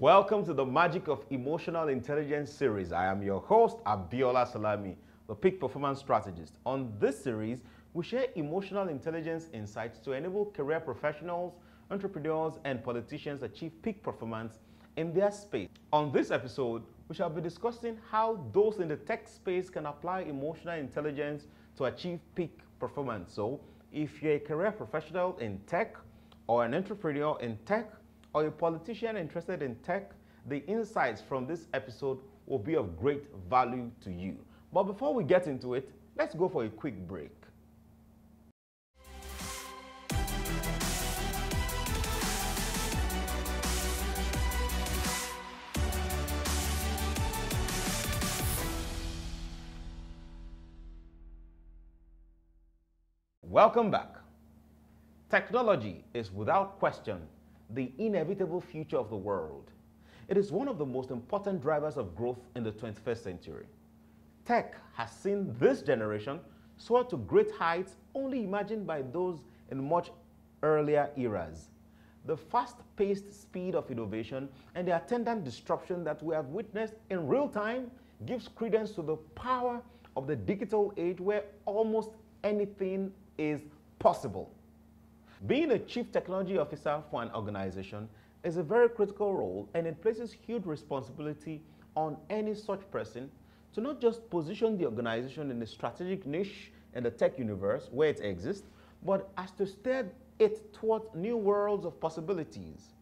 Welcome to the Magic of Emotional Intelligence series. I am your host, Abiola Salami, the peak performance strategist. On this series, we share emotional intelligence insights to enable career professionals, entrepreneurs, and politicians achieve peak performance in their space. On this episode, we shall be discussing how those in the tech space can apply emotional intelligence to achieve peak performance. So, if you're a career professional in tech, or an entrepreneur in tech, or a politician interested in tech, the insights from this episode will be of great value to you. But before we get into it, let's go for a quick break. Welcome back. Technology is without question the inevitable future of the world. It is one of the most important drivers of growth in the 21st century. Tech has seen this generation soar to great heights only imagined by those in much earlier eras. The fast-paced speed of innovation and the attendant disruption that we have witnessed in real time gives credence to the power of the digital age where almost anything is possible. Being a chief technology officer for an organization is a very critical role and it places huge responsibility on any such person to not just position the organization in a strategic niche in the tech universe where it exists, but as to steer it towards new worlds of possibilities.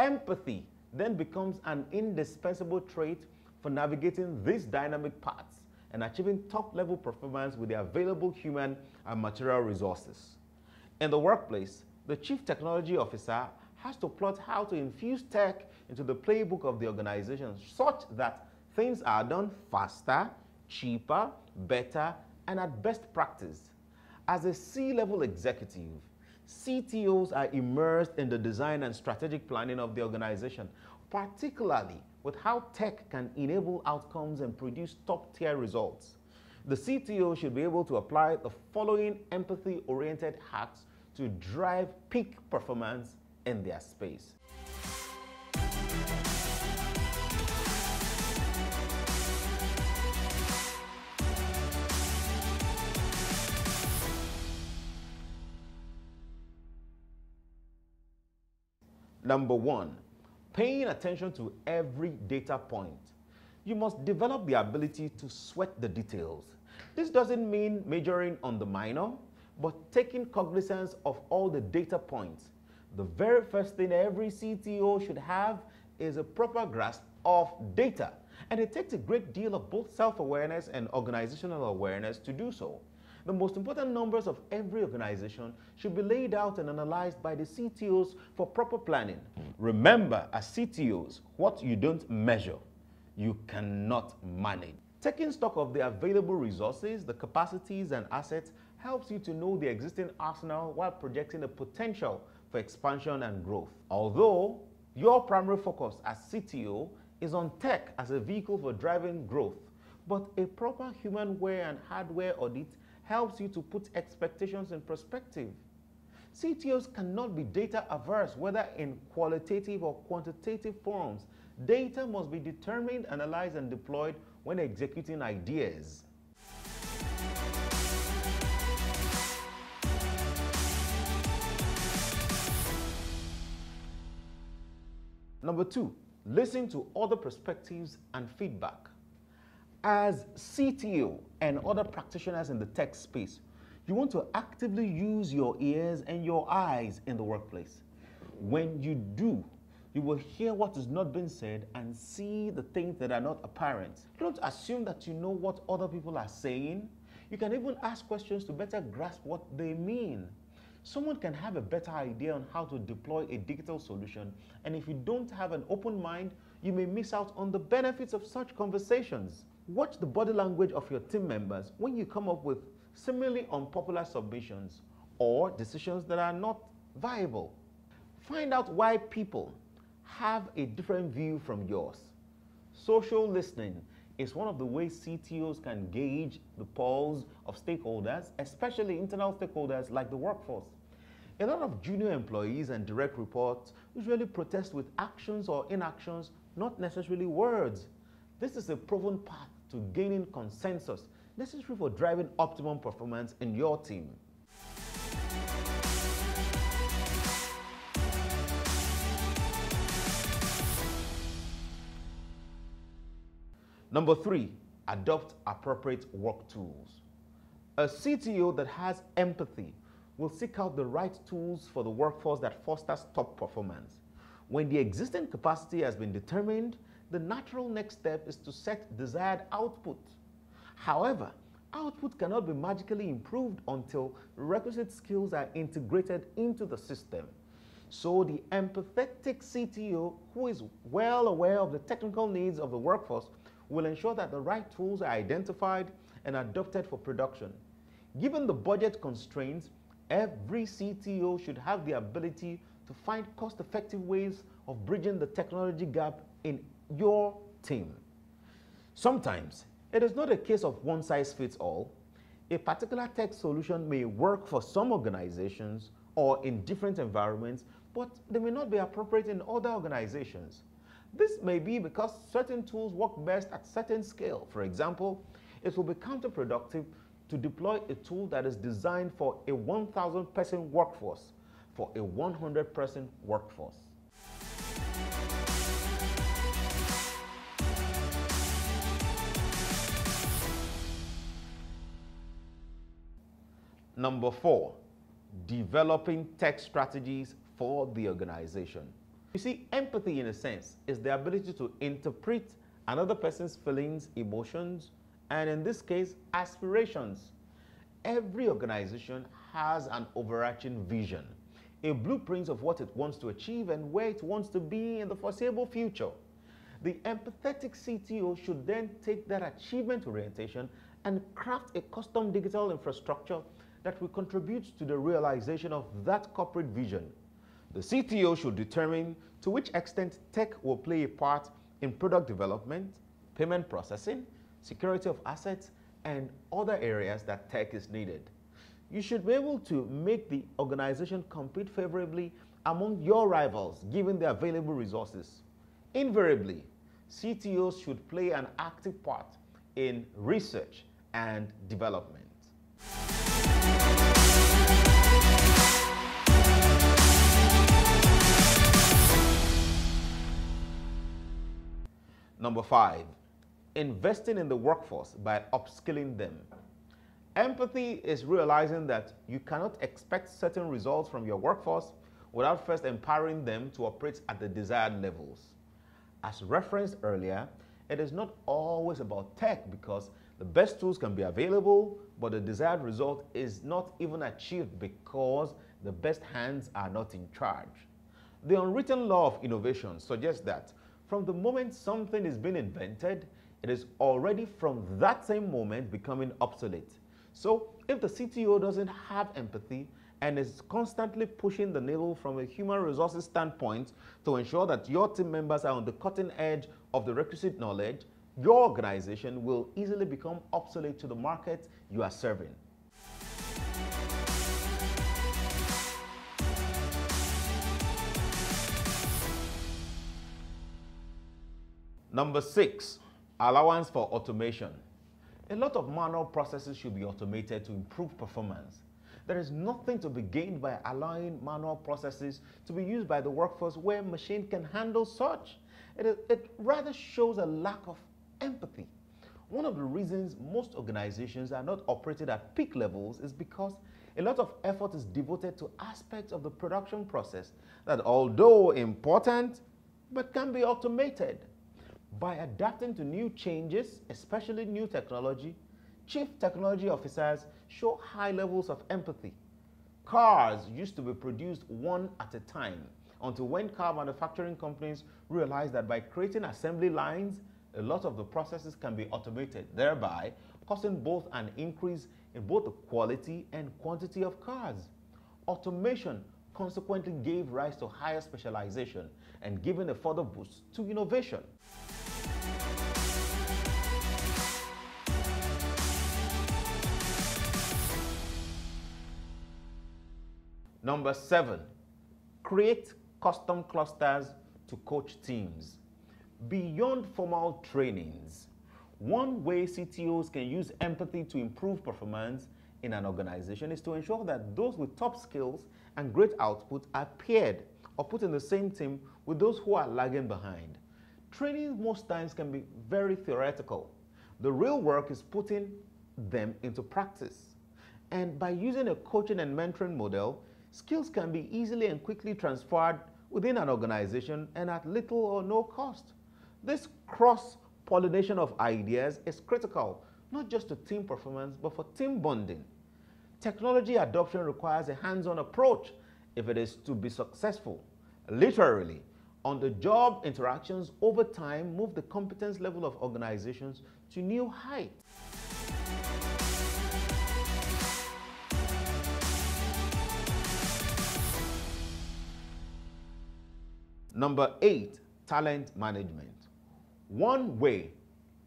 Empathy then becomes an indispensable trait for navigating these dynamic paths and achieving top level performance with the available human and material resources. In the workplace, the chief technology officer has to plot how to infuse tech into the playbook of the organization such that things are done faster, cheaper, better, and at best practice. As a C-level executive, CTOs are immersed in the design and strategic planning of the organization, particularly with how tech can enable outcomes and produce top-tier results. The CTO should be able to apply the following empathy-oriented hacks to drive peak performance in their space. Number one, paying attention to every data point. You must develop the ability to sweat the details. This doesn't mean majoring on the minor, but taking cognizance of all the data points. The very first thing every CTO should have is a proper grasp of data. And it takes a great deal of both self-awareness and organizational awareness to do so. The most important numbers of every organization should be laid out and analyzed by the CTOs for proper planning. Remember, as CTOs, what you don't measure, you cannot manage. Taking stock of the available resources, the capacities and assets helps you to know the existing arsenal while projecting the potential for expansion and growth. Although your primary focus as CTO is on tech as a vehicle for driving growth, but a proper humanware and hardware audit helps you to put expectations in perspective. CTOs cannot be data averse, whether in qualitative or quantitative forms. Data must be determined, analyzed, and deployed when executing ideas. Number two, listen to other perspectives and feedback. As CTO and other practitioners in the tech space, you want to actively use your ears and your eyes in the workplace. When you do, you will hear what is not being said and see the things that are not apparent. Don't assume that you know what other people are saying. You can even ask questions to better grasp what they mean. Someone can have a better idea on how to deploy a digital solution, and if you don't have an open mind, you may miss out on the benefits of such conversations. Watch the body language of your team members when you come up with seemingly unpopular submissions or decisions that are not viable. Find out why people have a different view from yours. Social listening is one of the ways CTOs can gauge the pulse of stakeholders, especially internal stakeholders like the workforce. A lot of junior employees and direct reports usually protest with actions or inactions, not necessarily words. This is a proven path to gaining consensus necessary for driving optimum performance in your team. Number three, adopt appropriate work tools. A CTO that has empathy will seek out the right tools for the workforce that fosters top performance. When the existing capacity has been determined, the natural next step is to set desired output. However, output cannot be magically improved until requisite skills are integrated into the system. So the empathetic CTO, who is well aware of the technical needs of the workforce, will ensure that the right tools are identified and adopted for production. Given the budget constraints, every CTO should have the ability to find cost-effective ways of bridging the technology gap in your team. Sometimes, it is not a case of one size fits all. A particular tech solution may work for some organizations or in different environments, but they may not be appropriate in other organizations. This may be because certain tools work best at certain scale. For example, it will be counterproductive to deploy a tool that is designed for a 1,000 person workforce for a 100 person workforce. Number four, developing tech strategies for the organization. You see, empathy, in a sense, is the ability to interpret another person's feelings, emotions, and in this case, aspirations. Every organization has an overarching vision, a blueprint of what it wants to achieve and where it wants to be in the foreseeable future. The empathetic CTO should then take that achievement orientation and craft a custom digital infrastructure that will contribute to the realization of that corporate vision. The CTO should determine to which extent tech will play a part in product development, payment processing, security of assets, and other areas that tech is needed. You should be able to make the organization compete favorably among your rivals given the available resources. Invariably, CTOs should play an active part in research and development. Number five, investing in the workforce by upskilling them. Empathy is realizing that you cannot expect certain results from your workforce without first empowering them to operate at the desired levels. As referenced earlier, it is not always about tech because the best tools can be available, but the desired result is not even achieved because the best hands are not in charge. The unwritten law of innovation suggests that from the moment something is being invented, it is already from that same moment becoming obsolete. So if the CTO doesn't have empathy and is constantly pushing the needle from a human resources standpoint to ensure that your team members are on the cutting edge of the requisite knowledge, your organization will easily become obsolete to the market you are serving. Number six, allowance for automation. A lot of manual processes should be automated to improve performance. There is nothing to be gained by allowing manual processes to be used by the workforce where machine can handle such. It, it rather shows a lack of empathy. One of the reasons most organizations are not operated at peak levels is because a lot of effort is devoted to aspects of the production process that although important, but can be automated. By adapting to new changes, especially new technology, chief technology officers show high levels of empathy. Cars used to be produced one at a time until when car manufacturing companies realized that by creating assembly lines, a lot of the processes can be automated, thereby causing both an increase in both the quality and quantity of cars. Automation consequently gave rise to higher specialization and giving a further boost to innovation. Number seven, create custom clusters to coach teams. Beyond formal trainings, one way CTOs can use empathy to improve performance in an organization is to ensure that those with top skills and great output are paired or put in the same team with those who are lagging behind. Training most times can be very theoretical. The real work is putting them into practice. And by using a coaching and mentoring model, skills can be easily and quickly transferred within an organization and at little or no cost. This cross pollination of ideas is critical, not just to team performance, but for team bonding. Technology adoption requires a hands on approach if it is to be successful. Literally, on the job interactions over time move the competence level of organizations to new heights. Number eight, talent management. One way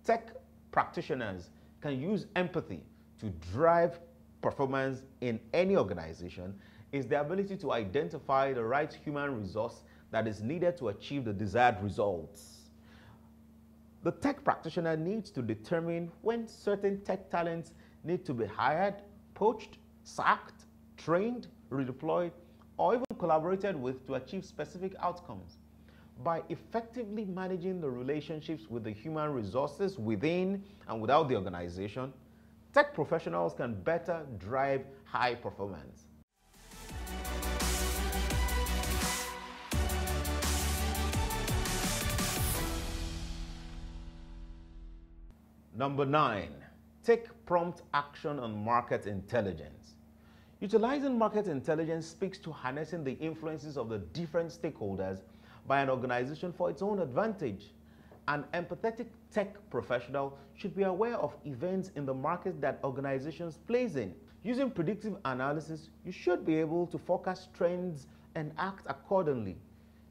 tech practitioners can use empathy to drive performance in any organization is the ability to identify the right human resource that is needed to achieve the desired results. The tech practitioner needs to determine when certain tech talents need to be hired, poached, sacked, trained, redeployed, or even collaborated with to achieve specific outcomes. By effectively managing the relationships with the human resources within and without the organization, tech professionals can better drive high performance. Number nine, take prompt action on market intelligence. Utilizing market intelligence speaks to harnessing the influences of the different stakeholders by an organization for its own advantage. An empathetic tech professional should be aware of events in the market that organizations plays in. Using predictive analysis, you should be able to forecast trends and act accordingly.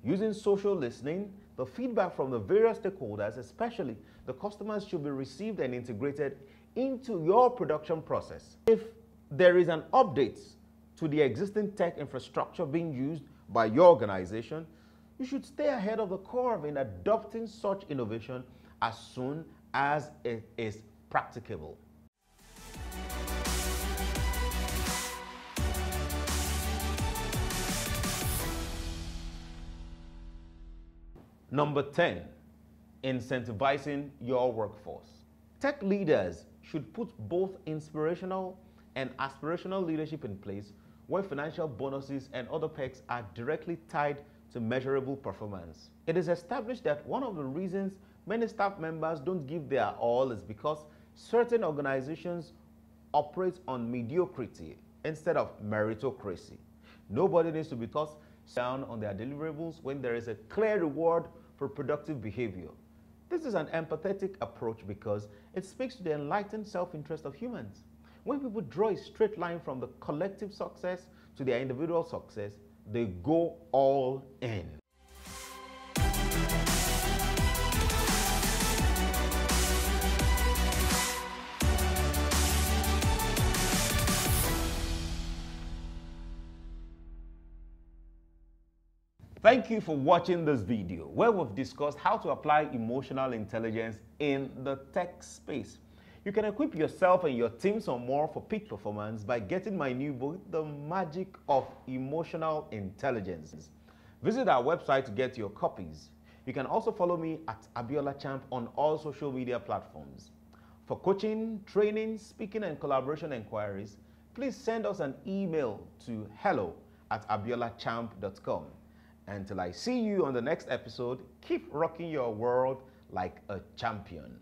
Using social listening, the feedback from the various stakeholders, especially the customers, should be received and integrated into your production process. If there is an update to the existing tech infrastructure being used by your organization, you should stay ahead of the curve in adopting such innovation as soon as it is practicable. Number 10, incentivizing your workforce. Tech leaders should put both inspirational and aspirational leadership in place where financial bonuses and other perks are directly tied to measurable performance. It is established that one of the reasons many staff members don't give their all is because certain organizations operate on mediocrity instead of meritocracy. Nobody needs to be tossed down on their deliverables when there is a clear reward for productive behavior. This is an empathetic approach because it speaks to the enlightened self-interest of humans. When people draw a straight line from the collective success to their individual success, they go all in. Thank you for watching this video where we've discussed how to apply emotional intelligence in the tech space. You can equip yourself and your team some more for peak performance by getting my new book, The Magic of Emotional Intelligence. Visit our website to get your copies. You can also follow me at Abiola Champ on all social media platforms. For coaching, training, speaking, and collaboration inquiries, please send us an email to hello at abiolachamp.com. Until I see you on the next episode, keep rocking your world like a champion.